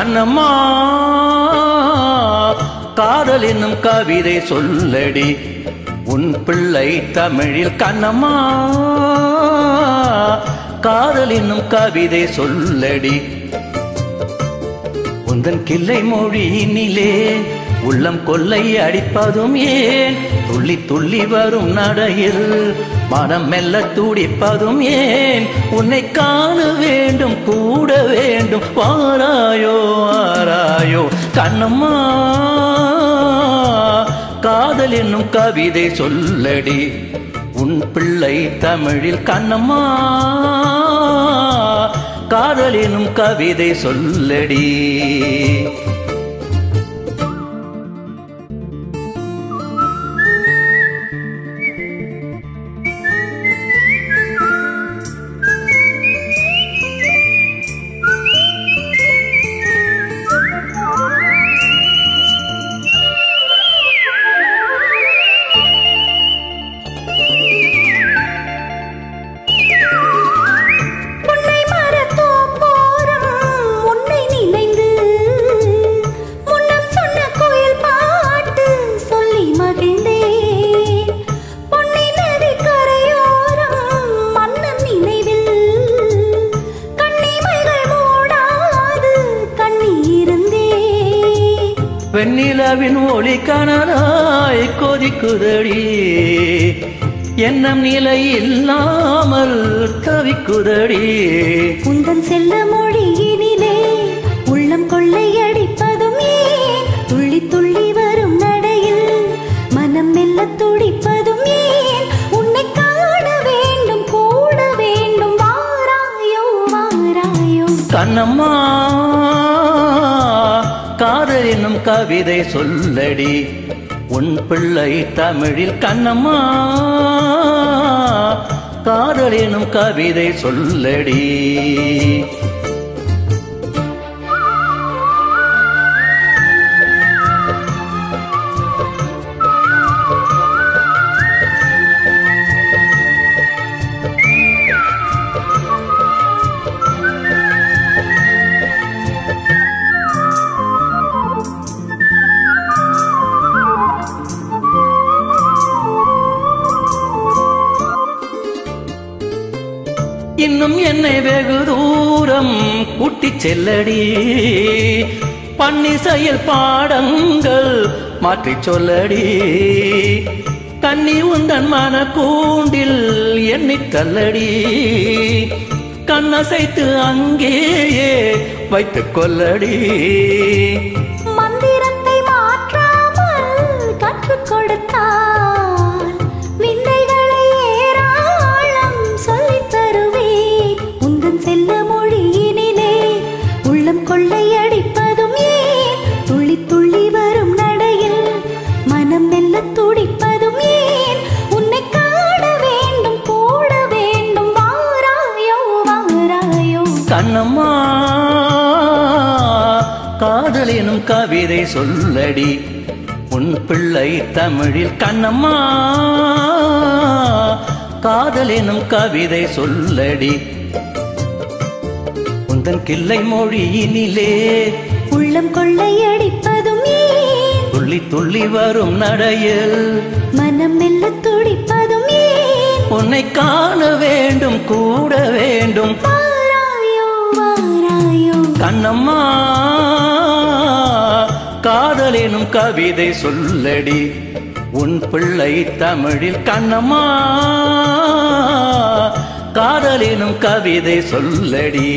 கண்ணம்மா காதல் என்னும் கவிதை சொல்லடி. உன் பிள்ளை தமிழில் கண்ணம்மா காதல் என்னும் கவிதை சொல்லடி. உந்தன் கிள்ளை மொழியினிலே உள்ளம் கொள்ளை அடிப்பதும் ஏன்? துள்ளி துள்ளி வரும் நடையில் மனம் மெல்ல துடிப்பதும் ஏன்? உன்னை காண வேண்டும் கூட வேண்டும் வாராயோ ஆராயோ. கண்ணம்மா காதல் என்னும் கவிதை சொல்லடி. உன் பிள்ளை தமிழில் கண்ணம்மா காதல் எனும் கவிதை சொல்லடி. வெண்ணிலவின் ஒளி கனலாய் கொதிக்குதடி. எண்ணம் நிலை இல்லாமல் தவிக்குதடி. உந்தன் செல்ல மொழியினிலே உள்ளம் கொள்ளையடிப்பதும் துள்ளி துள்ளி வரும் நடையில் மனம் மெல்ல துடிப்பதும் ஏன்? உன்னை காண வேண்டும் கூட வேண்டும் வாராயோ வாராயோ. கண்ணம்மா என்னும் கவிதை சொல்லடி உன் பிள்ளை தமிழில் கண்ணம்மா காதல் எனும் கவிதை சொல்லடி. இன்னும் என்னை வெகு தூரம் கூட்டிச் செல்லடி. பண்ணி செயல் பாடங்கள் மாற்றி சொல்லடி. கண்ணி உந்தன் மன கூண்டில் எண்ணி தள்ளடி. கண்ணசைத்து அங்கேயே வைத்துக் கொள்ளடி. காதல் எனும் கவிதை சொல்லடி. உன் பிள்ளை தமிழில் கண்ணம்மா. காதல் எனும் கவிதை சொல்லடி. உந்தன் கிள்ளை மொழியினிலே உள்ளம் கொள்ளையடிப்பதும் துள்ளி துள்ளி வரும் நடையில் மனம் மெல்ல துடிப்பதும் உன்னை காண வேண்டும் கூட வேண்டும். கண்ணம்மா காதலினும் கவிதை சொல்லடி. உன் பிள்ளை தமிழில் கண்ணம்மா காதலினும் கவிதை சொல்லடி.